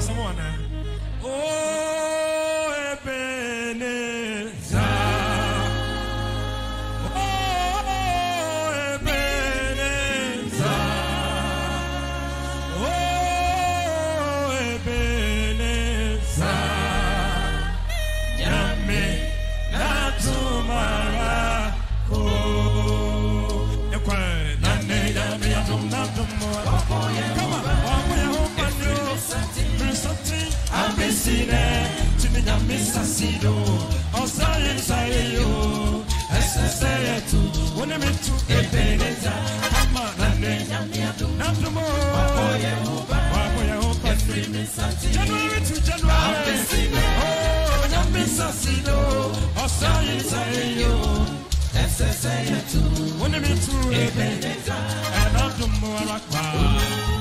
someone. Oh. sine tumi nyame sasi do ɔsare nsare yo ɛsɛ sɛ yɛto wo ne meto ɛbɛneta ama nane nadomo wabɔ yɛ ho pa january to january nyame sasi do ɔsare nsare yo ɛsɛ sɛ yɛto wo ne meto ɛbɛneta ɛnadomo arakpa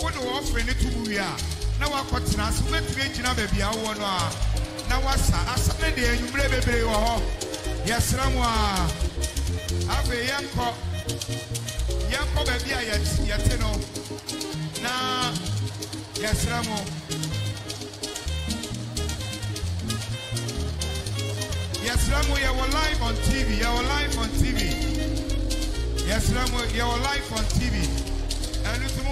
wo ne wɔfiri ne tum wie a na wakɔtena ase wobɛtumi agyina baabi a wowɔ no a na wasa asa ne deɛ anwummerɛ bebree wɔ hɔ yɛsrɛ mo a afei yɛnkɔ yɛnkɔ baabi a yɛte no na yɛsrɛ mo yɛsrɛ mo yɛwɔ live on tv yɛwɔ live on tv yɛsrɛ mo yɛwɔ live on tv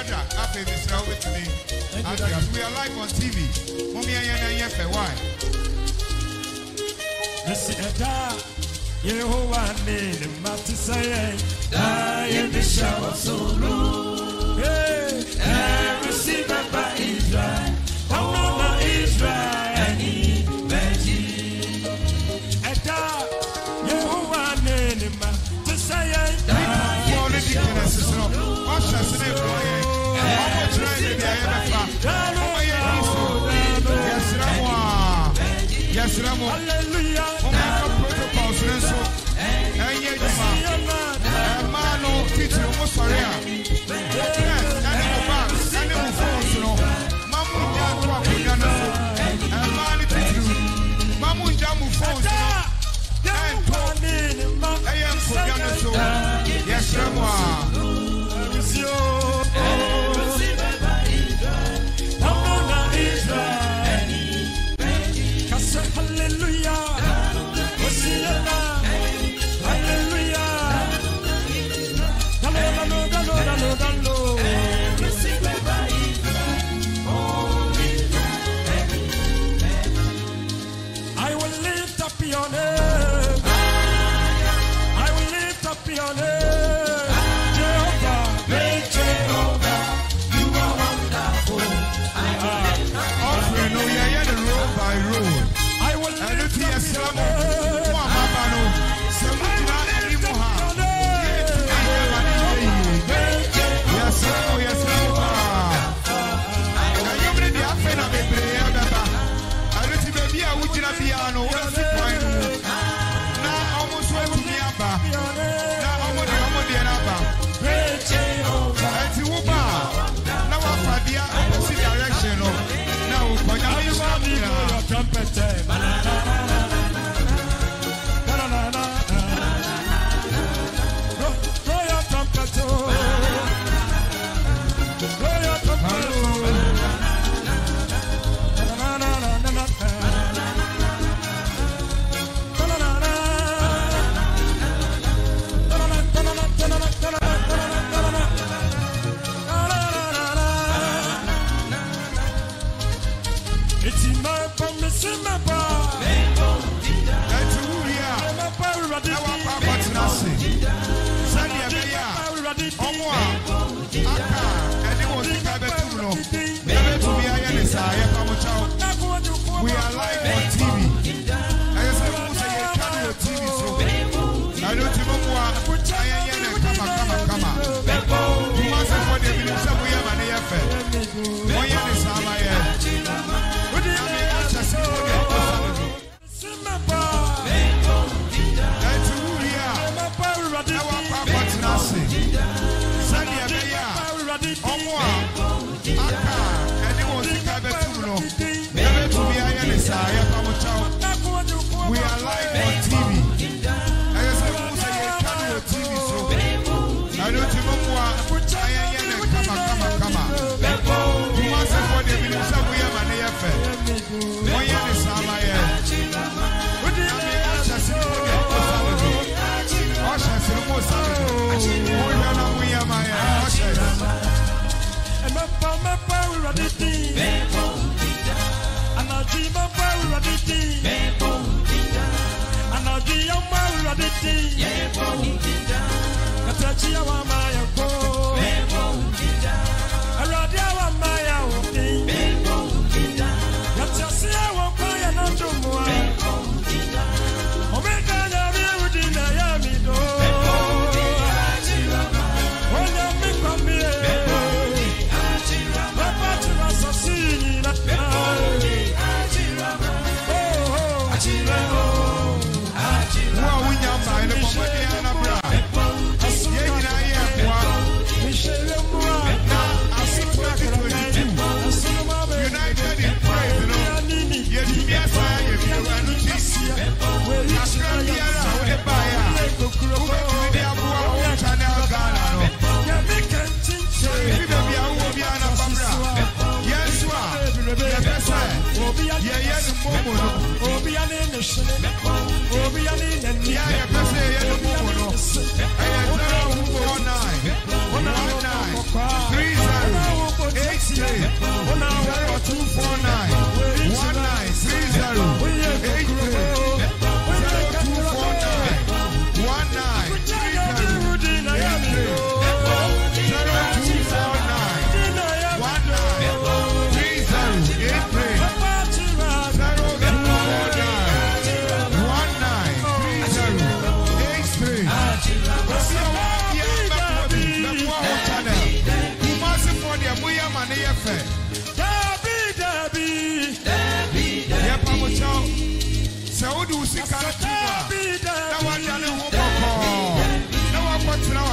Father, after this row with me, we are live on TV, Mummy Ayana Yefe, why? This is a da, Yehovah name, Matisay, Da Yebisha, Sulu. Hey! Aleluya.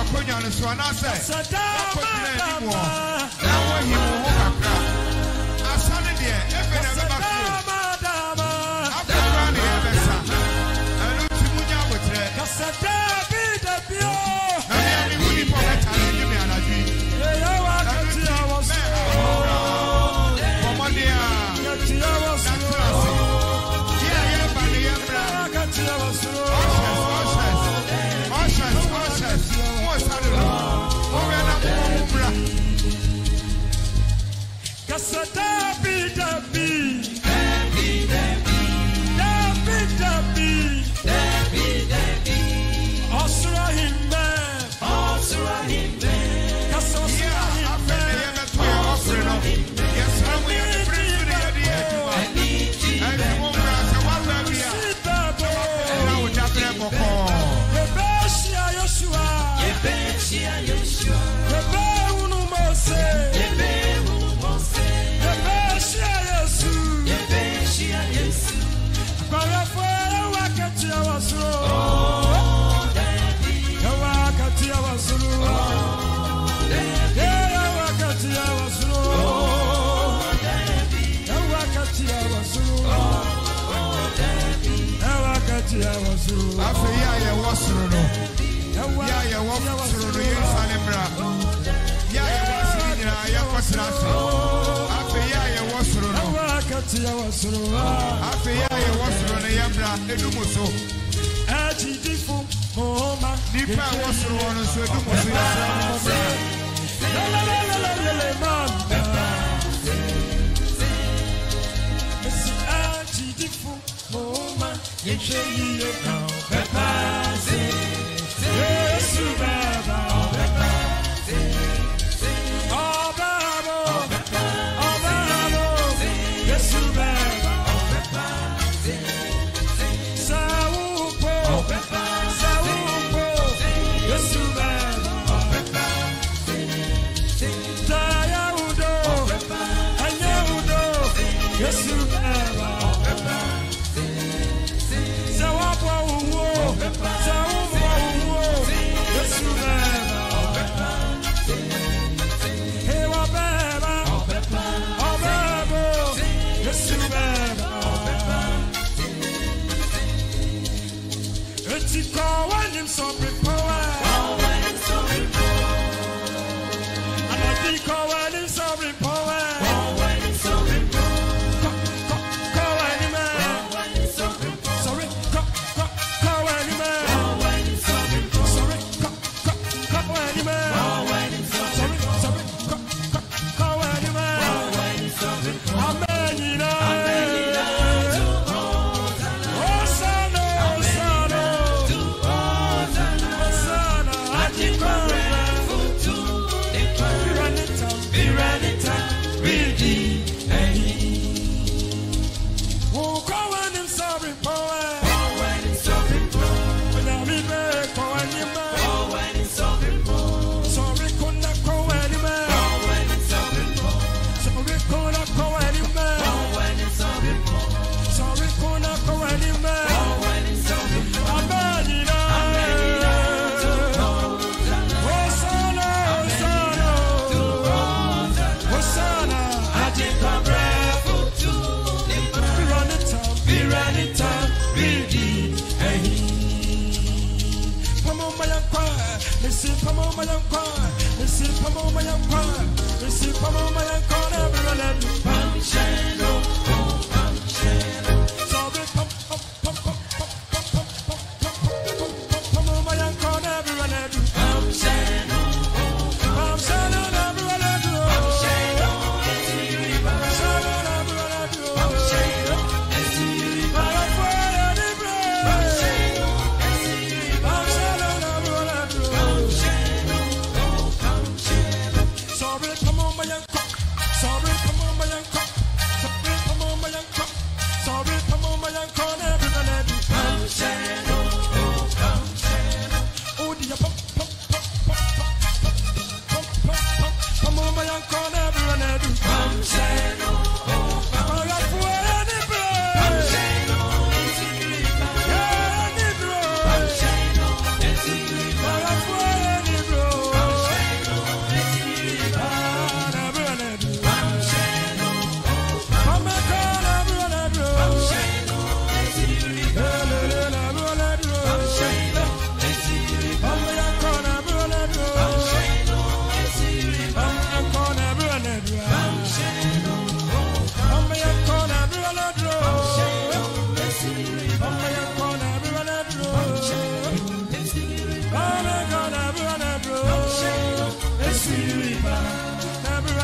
akonnwa no so anaasɛ wɔakɔgyina anim wɔ na wɔahi wo ho kakra Yes, a dubby beat." yɛwɔ soro no yerusalem surround. Receive from all my empire. Receive from all my empire. Receive from all my empire.